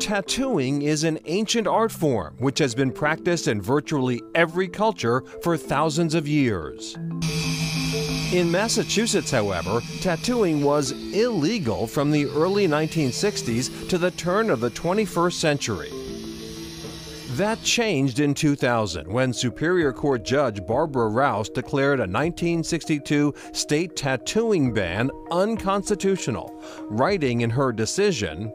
Tattooing is an ancient art form which has been practiced in virtually every culture for thousands of years. In Massachusetts, however, tattooing was illegal from the early 1960s to the turn of the 21st century. That changed in 2000 when Superior Court Judge Barbara Rouse declared a 1962 state tattooing ban unconstitutional, writing in her decision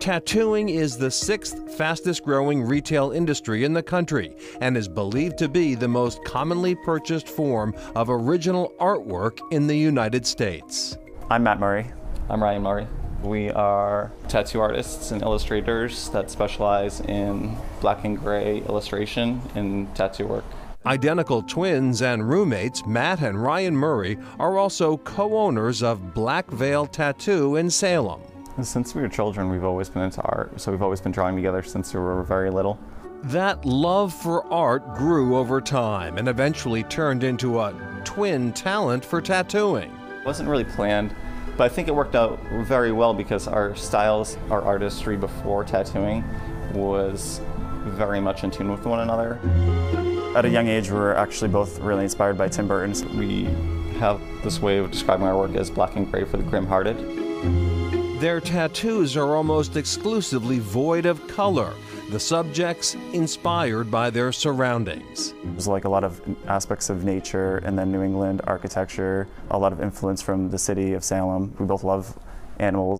Tattooing is the sixth fastest growing retail industry in the country and is believed to be the most commonly purchased form of original artwork in the United States. I'm Matt Murray. I'm Ryan Murray. We are tattoo artists and illustrators that specialize in black and gray illustration and tattoo work. Identical twins and roommates Matt and Ryan Murray are also co owners of Black Veil Tattoo in Salem. Since we were children, we've always been into art, so we've always been drawing together since we were very little. That love for art grew over time and eventually turned into a twin talent for tattooing. It wasn't really planned, but I think it worked out very well because our styles, our artistry before tattooing was very much in tune with one another. At a young age, we were actually both really inspired by Tim Burton. We have this way of describing our work as black and gray for the grim-hearted. Their tattoos are almost exclusively void of color, the subjects inspired by their surroundings. There's like a lot of aspects of nature and then New England architecture, a lot of influence from the city of Salem. We both love animals.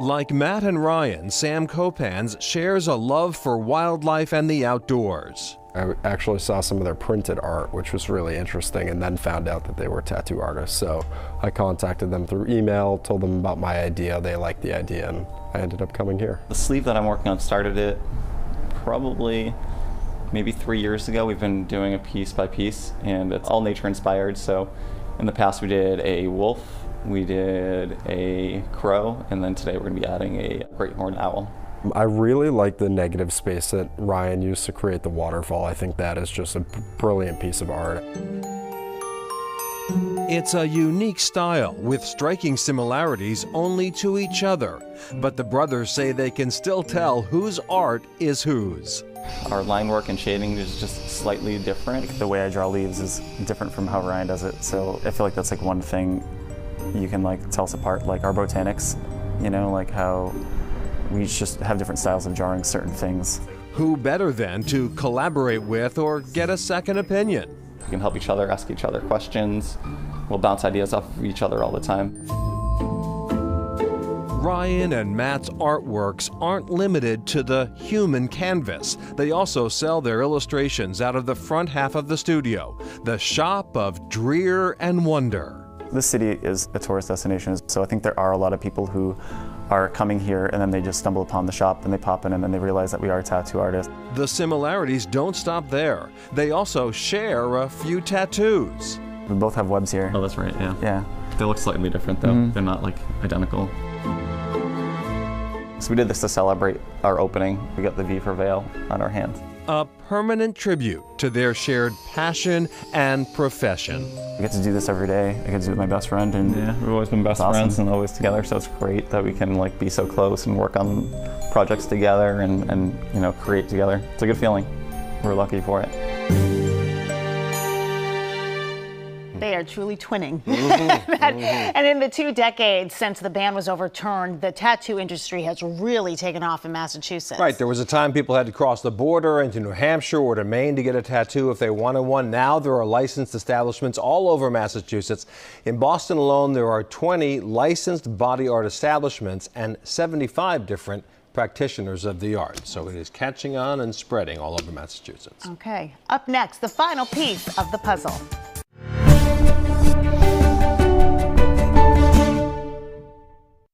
Like Matt and Ryan, Sam Copans shares a love for wildlife and the outdoors. I actually saw some of their printed art, which was really interesting, and then found out that they were tattoo artists. So I contacted them through email, told them about my idea. They liked the idea, and I ended up coming here. The sleeve that I'm working on started it probably maybe three years ago. We've been doing a piece by piece, and it's all nature inspired. So in the past, we did a wolf, we did a crow, and then today we're going to be adding a great horned owl. I really like the negative space that Ryan used to create the waterfall. I think that is just a brilliant piece of art. It's a unique style with striking similarities only to each other, but the brothers say they can still tell whose art is whose. Our line work and shading is just slightly different. The way I draw leaves is different from how Ryan does it, so I feel like that's like one thing you can like tell us apart, like our botanics, you know, like how we just have different styles of drawing certain things. Who better then to collaborate with or get a second opinion? We can help each other, ask each other questions. We'll bounce ideas off of each other all the time. Ryan and Matt's artworks aren't limited to the human canvas. They also sell their illustrations out of the front half of the studio, the shop of Dreer and Wonder. This city is a tourist destination, so I think there are a lot of people who are coming here and then they just stumble upon the shop and they pop in and then they realize that we are tattoo artists. The similarities don't stop there. They also share a few tattoos. We both have webs here. Oh, that's right, yeah. Yeah. They look slightly different though. Mm -hmm. They're not like identical. So we did this to celebrate our opening. We got the V for Veil on our hands a permanent tribute to their shared passion and profession. I get to do this every day. I get to do it with my best friend, and yeah, we've always been best friends and always together. So it's great that we can like be so close and work on projects together and, and you know create together. It's a good feeling. We're lucky for it. They are truly twinning. Mm -hmm, and, mm -hmm. and in the two decades since the ban was overturned, the tattoo industry has really taken off in Massachusetts. Right. There was a time people had to cross the border into New Hampshire or to Maine to get a tattoo if they wanted one. Now there are licensed establishments all over Massachusetts. In Boston alone, there are 20 licensed body art establishments and 75 different practitioners of the art. So it is catching on and spreading all over Massachusetts. Okay. Up next, the final piece of the puzzle.